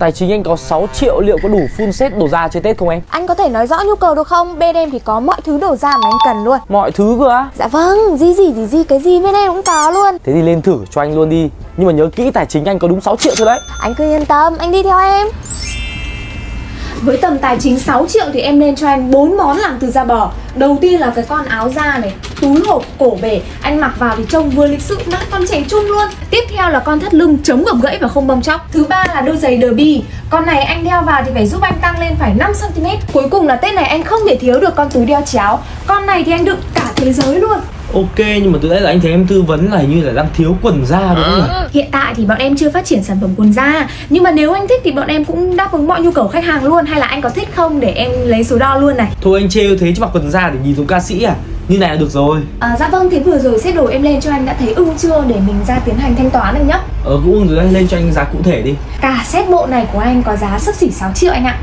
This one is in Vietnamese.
Tài chính anh có 6 triệu liệu có đủ full set đồ da chơi Tết không em? Anh có thể nói rõ nhu cầu được không? Bên em thì có mọi thứ đồ da mà anh cần luôn Mọi thứ cơ á? Dạ vâng, gì gì gì gì cái gì bên em cũng có luôn Thế thì lên thử cho anh luôn đi Nhưng mà nhớ kỹ tài chính anh có đúng 6 triệu thôi đấy Anh cứ yên tâm, anh đi theo em với tầm tài chính 6 triệu thì em nên cho anh bốn món làm từ da bò. Đầu tiên là cái con áo da này Túi hộp, cổ bể. Anh mặc vào thì trông vừa lịch sự mà con trẻ trung luôn. Tiếp theo là con thắt lưng chống gập gãy và không bong chóc. Thứ ba là đôi giày derby Con này anh đeo vào thì phải giúp anh tăng lên phải 5cm Cuối cùng là Tết này anh không thể thiếu được con túi đeo chéo. Con này thì anh đựng cả thế giới luôn. Ok nhưng mà từ nãy là anh thấy em tư vấn là hình như là đang thiếu quần da đúng không nhỉ? Hiện tại thì bọn em chưa phát triển sản phẩm quần da. Nhưng mà nếu anh thích thì bọn em cũng đáp ứng mọi nhu cầu khách hàng luôn. Hay là anh có thích không để em lấy số đo luôn này? Thôi anh trêu thế chứ mặc quần da để nhìn giống ca sĩ à? Như này là được rồi. À, Dạ vâng thế vừa rồi set đồ em lên cho anh đã thấy ưng chưa? Để mình ra tiến hành thanh toán anh nhá. Ờ cũng ưng rồi đấy lên cho anh giá cụ thể đi. Cả set bộ này của anh có giá sấp xỉ 6 triệu anh ạ